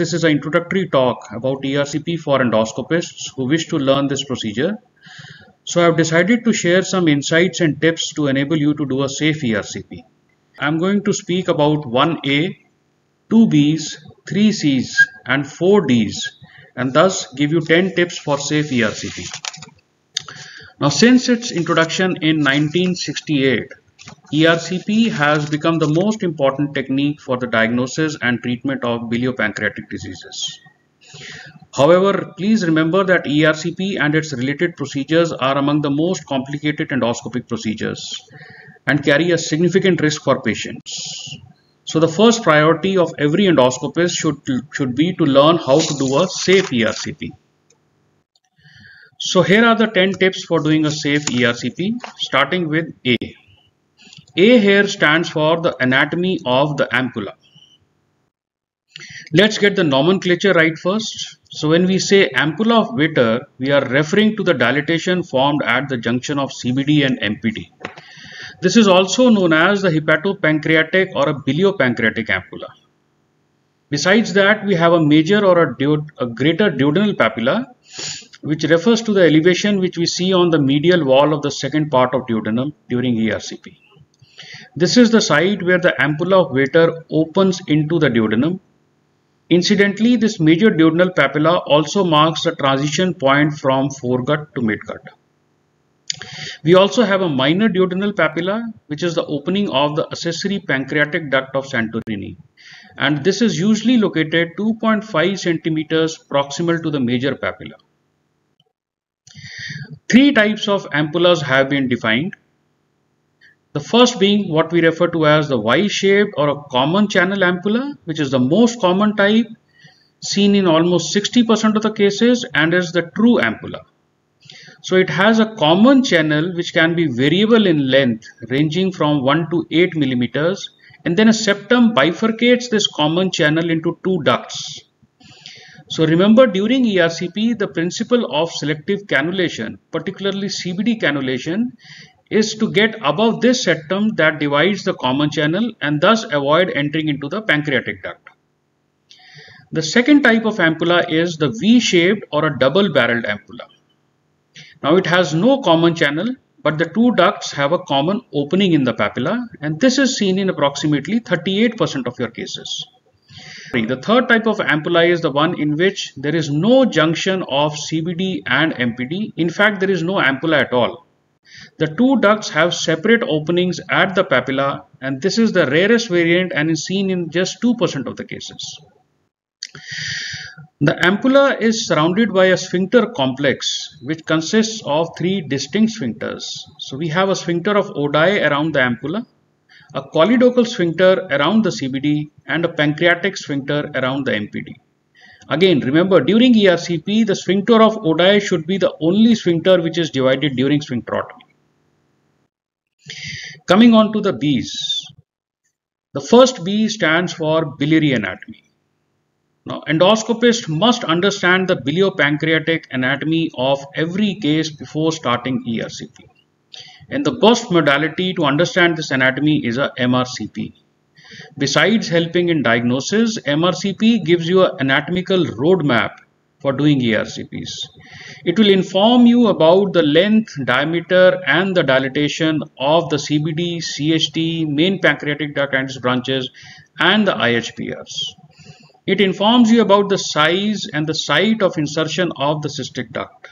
this is an introductory talk about ERCP for endoscopists who wish to learn this procedure. So I've decided to share some insights and tips to enable you to do a safe ERCP. I'm going to speak about 1A, 2Bs, 3Cs and 4Ds and thus give you 10 tips for safe ERCP. Now since its introduction in 1968, ERCP has become the most important technique for the diagnosis and treatment of biliopancreatic diseases. However, please remember that ERCP and its related procedures are among the most complicated endoscopic procedures and carry a significant risk for patients. So the first priority of every endoscopist should, should be to learn how to do a safe ERCP. So here are the 10 tips for doing a safe ERCP starting with A. A here stands for the anatomy of the ampulla. Let's get the nomenclature right first. So when we say ampulla of Vater, we are referring to the dilatation formed at the junction of CBD and MPD. This is also known as the hepatopancreatic or a biliopancreatic ampulla. Besides that, we have a major or a, a greater duodenal papilla, which refers to the elevation which we see on the medial wall of the second part of duodenum during ERCP. This is the site where the ampulla of Vater opens into the duodenum. Incidentally, this major duodenal papilla also marks the transition point from foregut to midgut. We also have a minor duodenal papilla, which is the opening of the accessory pancreatic duct of Santorini. And this is usually located 2.5 centimeters proximal to the major papilla. Three types of ampullas have been defined. The first being what we refer to as the Y-shaped or a common channel ampulla, which is the most common type seen in almost 60% of the cases and is the true ampulla. So it has a common channel which can be variable in length ranging from 1 to 8 millimeters and then a septum bifurcates this common channel into two ducts. So remember during ERCP the principle of selective cannulation particularly CBD cannulation is to get above this septum that divides the common channel and thus avoid entering into the pancreatic duct. The second type of ampulla is the V-shaped or a double-barreled ampulla. Now it has no common channel but the two ducts have a common opening in the papilla and this is seen in approximately 38% of your cases. The third type of ampulla is the one in which there is no junction of CBD and MPD. In fact, there is no ampulla at all. The two ducts have separate openings at the papilla and this is the rarest variant and is seen in just 2% of the cases. The ampulla is surrounded by a sphincter complex which consists of three distinct sphincters. So we have a sphincter of Oddi around the ampulla, a choledochal sphincter around the CBD and a pancreatic sphincter around the MPD. Again, remember during ERCP, the sphincter of Oddi should be the only sphincter which is divided during sphincterotomy. Coming on to the Bs. The first B stands for biliary anatomy. Now, endoscopists must understand the biliopancreatic anatomy of every case before starting ERCP. And the best modality to understand this anatomy is a MRCP. Besides helping in diagnosis, MRCP gives you an anatomical roadmap for doing ERCPs. It will inform you about the length, diameter and the dilatation of the CBD, CHD, main pancreatic duct and its branches and the IHBRs. It informs you about the size and the site of insertion of the cystic duct.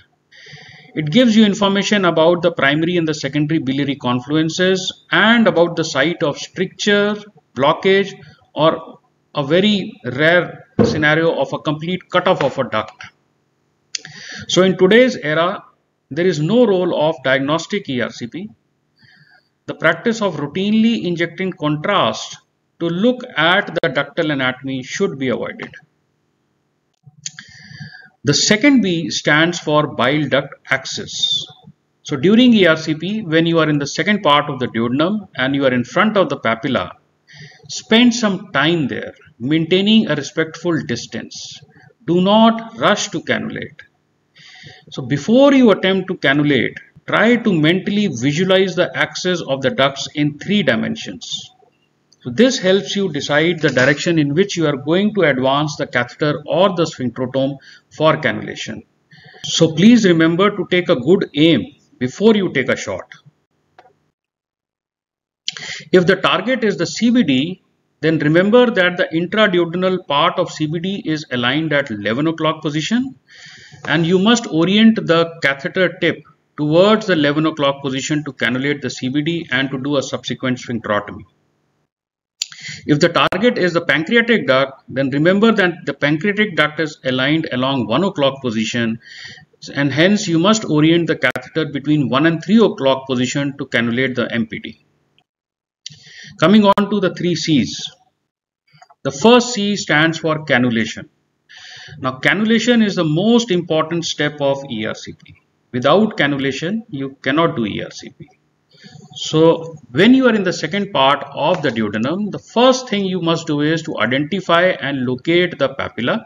It gives you information about the primary and the secondary biliary confluences and about the site of stricture, blockage or a very rare scenario of a complete cutoff of a duct. So in today's era, there is no role of diagnostic ERCP. The practice of routinely injecting contrast to look at the ductal anatomy should be avoided. The second B stands for bile duct access. So during ERCP, when you are in the second part of the duodenum and you are in front of the papilla, spend some time there, maintaining a respectful distance. Do not rush to cannulate. So before you attempt to cannulate, try to mentally visualize the axis of the ducts in three dimensions. So this helps you decide the direction in which you are going to advance the catheter or the sphincterotome for cannulation. So please remember to take a good aim before you take a shot. If the target is the CBD, then remember that the intraduodenal part of CBD is aligned at 11 o'clock position and you must orient the catheter tip towards the 11 o'clock position to cannulate the CBD and to do a subsequent sphincterotomy. If the target is the pancreatic duct, then remember that the pancreatic duct is aligned along 1 o'clock position and hence you must orient the catheter between 1 and 3 o'clock position to cannulate the MPD. Coming on to the three C's. The first C stands for cannulation. Now cannulation is the most important step of ERCP. Without cannulation, you cannot do ERCP. So when you are in the second part of the duodenum, the first thing you must do is to identify and locate the papilla,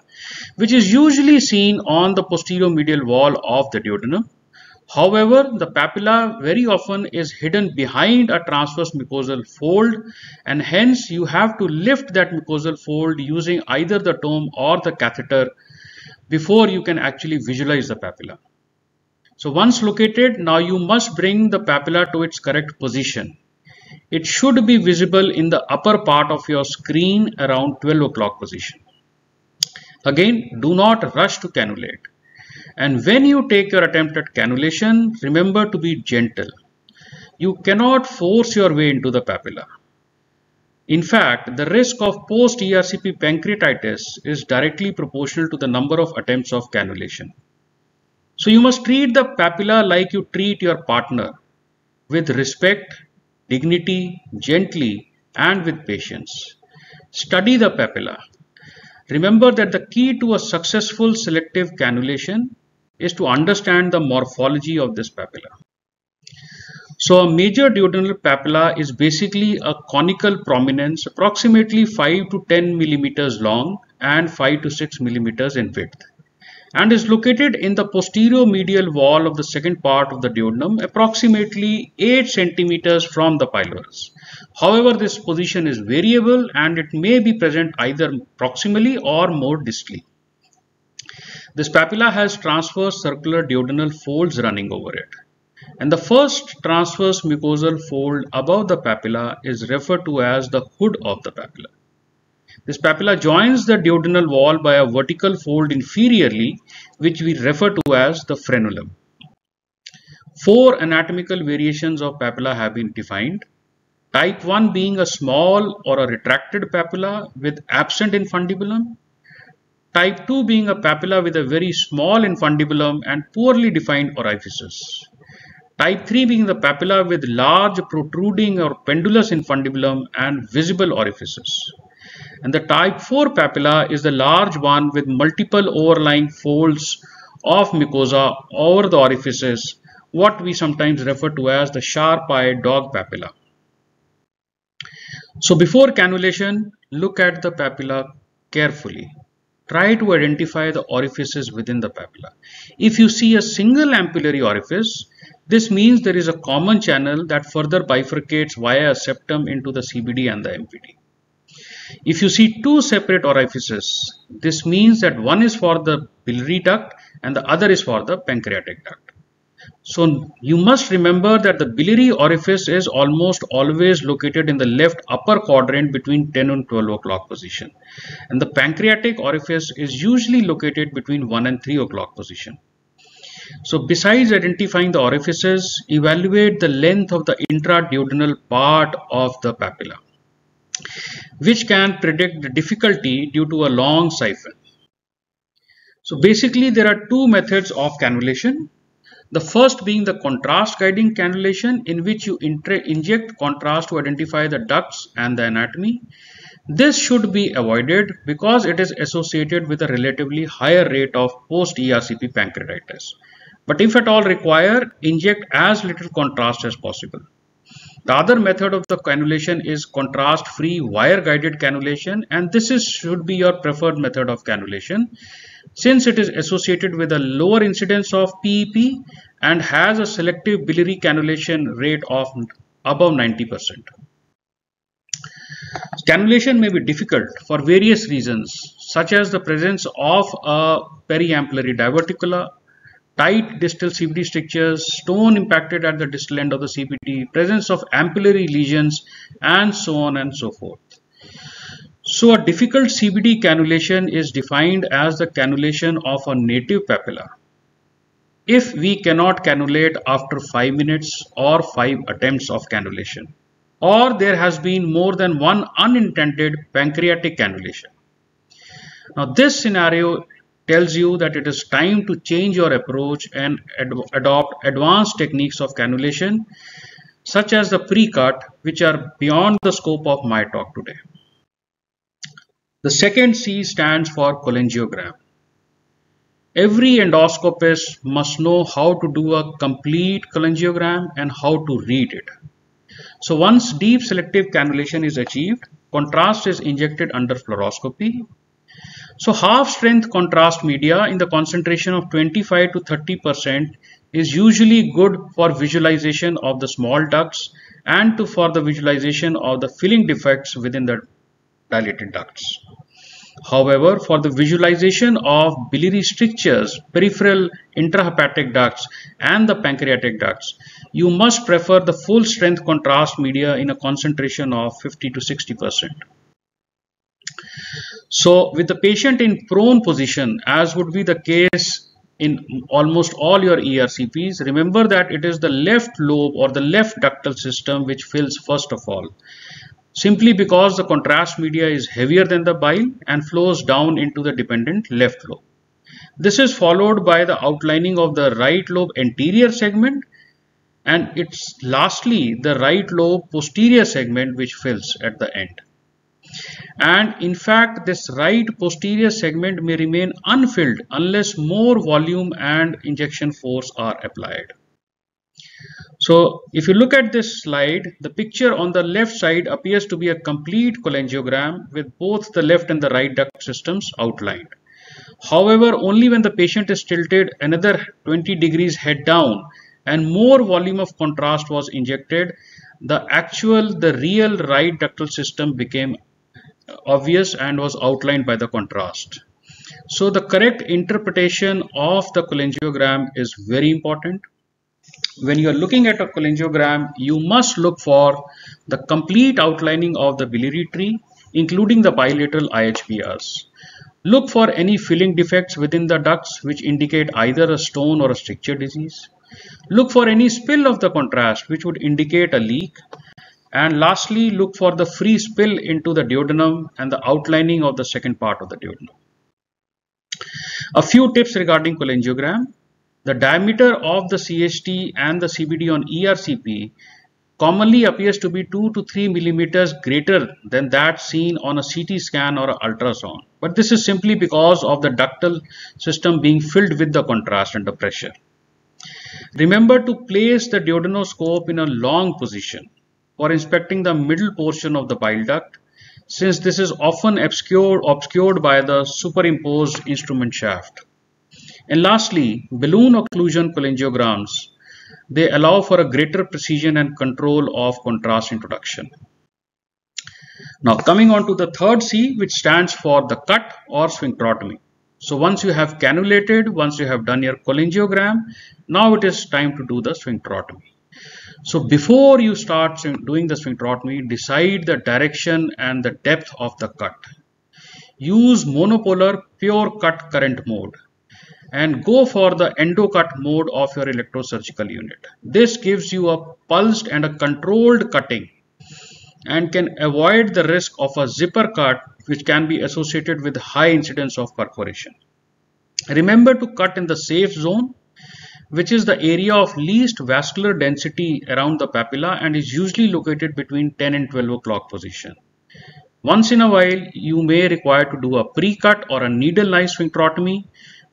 which is usually seen on the posterior medial wall of the duodenum. However, the papilla very often is hidden behind a transverse mucosal fold and hence you have to lift that mucosal fold using either the tome or the catheter before you can actually visualize the papilla. So once located, now you must bring the papilla to its correct position. It should be visible in the upper part of your screen around 12 o'clock position. Again, do not rush to cannulate. And when you take your attempt at cannulation, remember to be gentle. You cannot force your way into the papilla. In fact, the risk of post-ERCP pancreatitis is directly proportional to the number of attempts of cannulation. So you must treat the papilla like you treat your partner with respect, dignity, gently and with patience. Study the papilla. Remember that the key to a successful selective cannulation is to understand the morphology of this papilla. So a major duodenal papilla is basically a conical prominence approximately 5 to 10 millimeters long and 5 to 6 millimeters in width and is located in the posterior medial wall of the second part of the duodenum approximately 8 centimeters from the pylorus. However, this position is variable and it may be present either proximally or more distally. This papilla has transverse circular duodenal folds running over it. And the first transverse mucosal fold above the papilla is referred to as the hood of the papilla. This papilla joins the duodenal wall by a vertical fold inferiorly, which we refer to as the frenulum. Four anatomical variations of papilla have been defined. Type 1 being a small or a retracted papilla with absent infundibulum. Type 2 being a papilla with a very small infundibulum and poorly defined orifices. Type 3 being the papilla with large protruding or pendulous infundibulum and visible orifices. And the type 4 papilla is the large one with multiple overlying folds of mucosa over the orifices, what we sometimes refer to as the Shar-Pei dog papilla. So before cannulation, look at the papilla carefully. Try to identify the orifices within the papilla. If you see a single ampullary orifice, this means there is a common channel that further bifurcates via a septum into the CBD and the MPD. If you see two separate orifices, this means that one is for the biliary duct and the other is for the pancreatic duct. So you must remember that the biliary orifice is almost always located in the left upper quadrant between 10 and 12 o'clock position. And the pancreatic orifice is usually located between 1 and 3 o'clock position. So besides identifying the orifices, evaluate the length of the intraduodenal part of the papilla which can predict the difficulty due to a long siphon. So basically there are two methods of cannulation. The first being the contrast guiding cannulation in which you inject contrast to identify the ducts and the anatomy. This should be avoided because it is associated with a relatively higher rate of post-ERCP pancreatitis. But if at all required, inject as little contrast as possible. The other method of the cannulation is contrast-free wire-guided cannulation and this is should be your preferred method of cannulation since it is associated with a lower incidence of PEP and has a selective biliary cannulation rate of above 90%. Cannulation may be difficult for various reasons, such as the presence of a periampullary diverticula, tight distal CBD strictures, stone impacted at the distal end of the CBD, presence of ampullary lesions, and so on and so forth. So a difficult CBD cannulation is defined as the cannulation of a native papilla. If we cannot cannulate after 5 minutes or 5 attempts of cannulation or there has been more than one unintended pancreatic cannulation. Now this scenario tells you that it is time to change your approach and ad adopt advanced techniques of cannulation such as the pre-cut which are beyond the scope of my talk today. The second C stands for cholangiogram. Every endoscopist must know how to do a complete cholangiogram and how to read it. So once deep selective cannulation is achieved, contrast is injected under fluoroscopy. So half strength contrast media in the concentration of 25 to 30 percent is usually good for visualization of the small ducts and to for the visualization of the filling defects within the dilated ducts. However, for the visualization of biliary strictures, peripheral intrahepatic ducts and the pancreatic ducts, you must prefer the full strength contrast media in a concentration of 50 to 60 percent. So with the patient in prone position as would be the case in almost all your ERCPs, remember that it is the left lobe or the left ductal system which fills first of all simply because the contrast media is heavier than the bile and flows down into the dependent left lobe. This is followed by the outlining of the right lobe anterior segment and it's lastly the right lobe posterior segment which fills at the end. And in fact, this right posterior segment may remain unfilled unless more volume and injection force are applied. So if you look at this slide, the picture on the left side appears to be a complete cholangiogram with both the left and the right duct systems outlined. However, only when the patient is tilted another 20 degrees head down and more volume of contrast was injected, the actual, the real right ductal system became obvious and was outlined by the contrast. So the correct interpretation of the cholangiogram is very important. When you are looking at a cholangiogram, you must look for the complete outlining of the biliary tree, including the bilateral IHBRs. Look for any filling defects within the ducts which indicate either a stone or a stricture disease. Look for any spill of the contrast which would indicate a leak. And lastly, look for the free spill into the duodenum and the outlining of the second part of the duodenum. A few tips regarding cholangiogram. The diameter of the CST and the CBD on ERCP commonly appears to be 2 to 3 millimeters greater than that seen on a CT scan or ultrasound. But this is simply because of the ductal system being filled with the contrast under pressure. Remember to place the duodenoscope in a long position for inspecting the middle portion of the bile duct since this is often obscured, obscured by the superimposed instrument shaft. And lastly, balloon occlusion cholangiograms. They allow for a greater precision and control of contrast introduction. Now coming on to the third C which stands for the cut or sphincterotomy. So once you have cannulated, once you have done your cholangiogram, now it is time to do the sphincterotomy. So before you start doing the sphincterotomy, decide the direction and the depth of the cut. Use monopolar pure cut current mode and go for the endocut mode of your electrosurgical unit. This gives you a pulsed and a controlled cutting and can avoid the risk of a zipper cut which can be associated with high incidence of perforation. Remember to cut in the safe zone which is the area of least vascular density around the papilla and is usually located between 10 and 12 o'clock position. Once in a while, you may require to do a pre-cut or a needle knife sphincterotomy.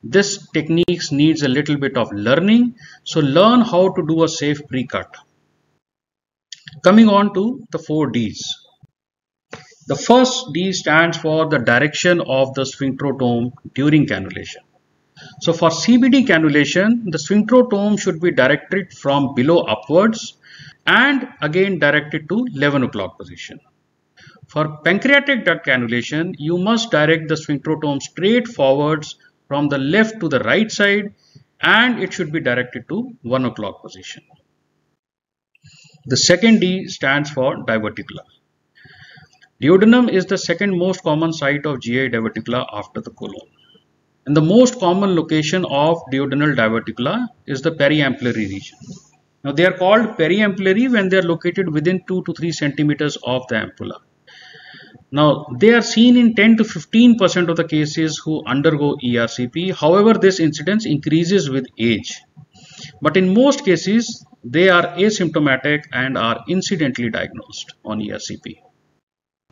This technique needs a little bit of learning, so learn how to do a safe pre-cut. Coming on to the 4 Ds. The first D stands for the direction of the sphincterotome during cannulation. So for CBD cannulation, the sphincterotome should be directed from below upwards and again directed to 11 o'clock position. For pancreatic duct cannulation, you must direct the sphincterotome straight forwards from the left to the right side and it should be directed to 1 o'clock position. The second D stands for diverticula. Duodenum is the second most common site of GI diverticula after the colon. And the most common location of duodenal diverticula is the periampullary region. Now they are called periampullary when they are located within 2 to 3 centimeters of the ampulla. Now they are seen in 10 to 15% of the cases who undergo ERCP. However, this incidence increases with age. But in most cases, they are asymptomatic and are incidentally diagnosed on ERCP.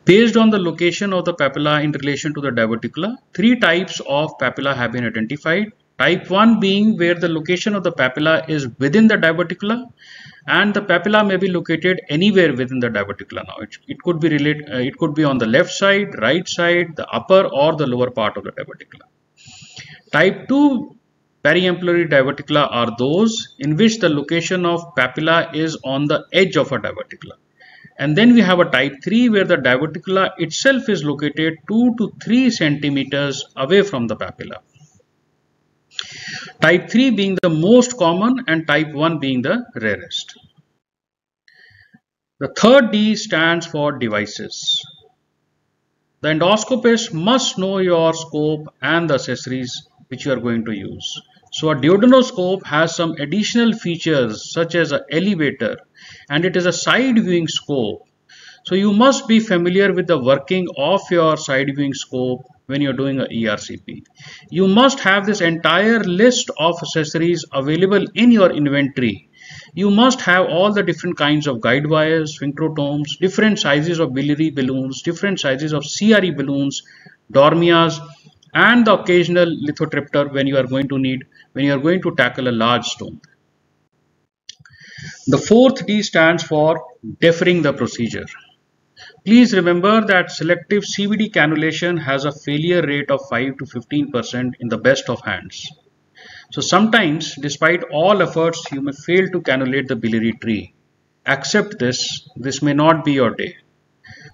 Based on the location of the papilla in relation to the diverticula, three types of papilla have been identified. Type 1 being where the location of the papilla is within the diverticula and the papilla may be located anywhere within the diverticula now. It, it could be relate, uh, it could be on the left side, right side, the upper or the lower part of the diverticula. Type 2 periampullary diverticula are those in which the location of papilla is on the edge of a diverticula. And then we have a type 3 where the diverticula itself is located 2 to 3 centimeters away from the papilla. Type 3 being the most common and type 1 being the rarest. The third D stands for devices. The endoscopist must know your scope and the accessories which you are going to use. So a duodenoscope has some additional features such as an elevator and it is a side viewing scope. So you must be familiar with the working of your side viewing scope when you're doing a ERCP. You must have this entire list of accessories available in your inventory. You must have all the different kinds of guide wires, sphincterotomes, different sizes of biliary balloons, different sizes of CRE balloons, dormias, and the occasional lithotripter when you are going to need when you are going to tackle a large stone. The fourth D stands for deferring the procedure. Please remember that selective CBD cannulation has a failure rate of 5 to 15% in the best of hands. So sometimes, despite all efforts, you may fail to cannulate the biliary tree. Accept this, this may not be your day.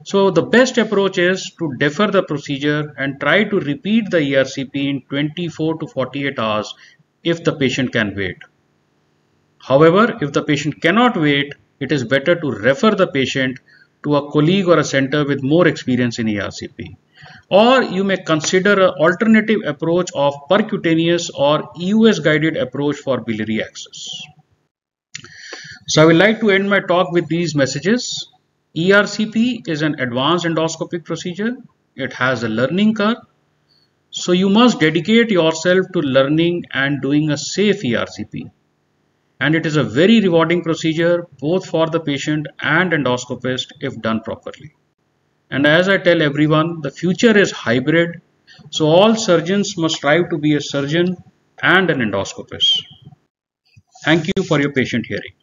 So the best approach is to defer the procedure and try to repeat the ERCP in 24 to 48 hours if the patient can wait. However, if the patient cannot wait, it is better to refer the patient to a colleague or a center with more experience in ERCP. Or you may consider an alternative approach of percutaneous or EUS guided approach for biliary access. So I would like to end my talk with these messages. ERCP is an advanced endoscopic procedure. It has a learning curve. So you must dedicate yourself to learning and doing a safe ERCP and it is a very rewarding procedure both for the patient and endoscopist if done properly. And as I tell everyone, the future is hybrid, so all surgeons must strive to be a surgeon and an endoscopist. Thank you for your patient hearing.